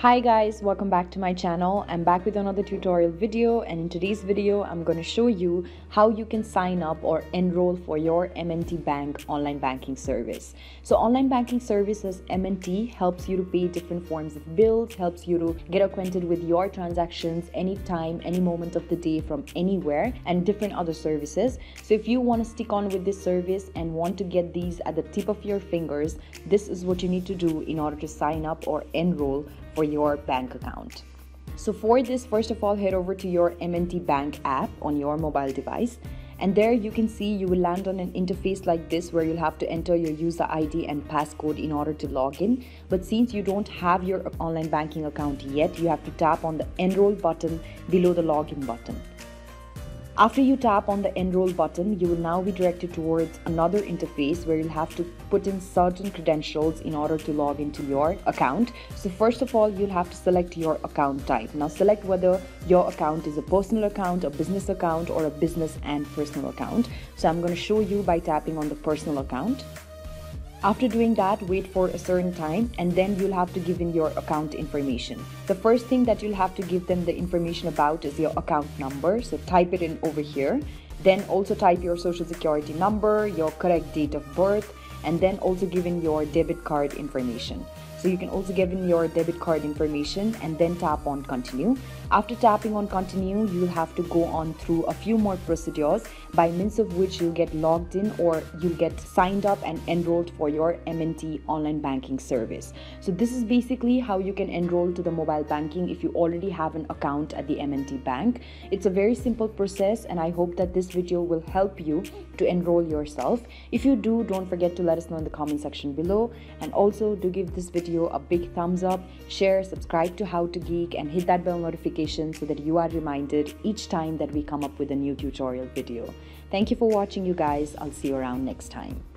Hi guys, welcome back to my channel. I'm back with another tutorial video and in today's video I'm going to show you how you can sign up or enroll for your M&T Bank online banking service. So online banking services M&T helps you to pay different forms of bills, helps you to get acquainted with your transactions anytime, any moment of the day from anywhere and different other services. So if you want to stick on with this service and want to get these at the tip of your fingers, this is what you need to do in order to sign up or enroll for your bank account. So for this, first of all, head over to your M&T Bank app on your mobile device. And there you can see you will land on an interface like this where you'll have to enter your user ID and passcode in order to log in. But since you don't have your online banking account yet, you have to tap on the enroll button below the login button. After you tap on the enroll button, you will now be directed towards another interface where you'll have to put in certain credentials in order to log into your account. So first of all, you'll have to select your account type. Now select whether your account is a personal account, a business account, or a business and personal account. So I'm going to show you by tapping on the personal account. After doing that, wait for a certain time and then you'll have to give in your account information. The first thing that you'll have to give them the information about is your account number. So type it in over here. Then also type your social security number, your correct date of birth, and then also give in your debit card information. So you can also give in your debit card information and then tap on continue. After tapping on continue, you'll have to go on through a few more procedures by means of which you'll get logged in or you'll get signed up and enrolled for your M&T online banking service. So this is basically how you can enroll to the mobile banking if you already have an account at the M&T bank. It's a very simple process and I hope that this video will help you to enroll yourself. If you do, don't forget to let us know in the comment section below and also do give this video video a big thumbs up, share, subscribe to How to Geek, and hit that bell notification so that you are reminded each time that we come up with a new tutorial video. Thank you for watching, you guys. I'll see you around next time.